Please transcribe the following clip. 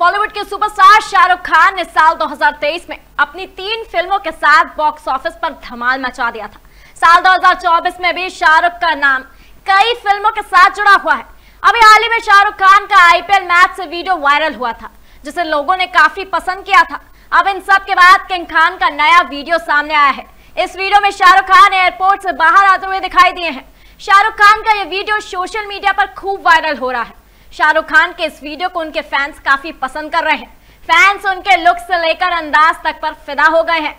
बॉलीवुड के सुपरस्टार शाहरुख खान ने साल 2023 में अपनी तीन फ़िल्मों के साथ बॉक्स ऑफ़िस पर धमाल मचा दिया था। साल 2024 में भी शाहरुख का नाम कई फ़िल्मों के साथ जुड़ा हुआ है। अभी हाल ही में शाहरुख खान का आईपीएल मैच से वीडियो वायरल हुआ था, जिसे लोगों ने काफ़ी पसंद किया था। अब इन सब के बाद किंग खान का नया वीडियो सामने आया है। इस वीडियो में शाहरुख खान एयरपोर्ट से बाहर आते हुए दिखाई दिए हैं। शाहरुख खान का यह वीडियो सोशल मीडिया पर खूब वायरल हो रहा है। शाहरुख खान के इस वीडियो को उनके फैंस काफ़ी पसंद कर रहे हैं। फैंस उनके लुक से लेकर अंदाज तक पर फिदा हो गए हैं।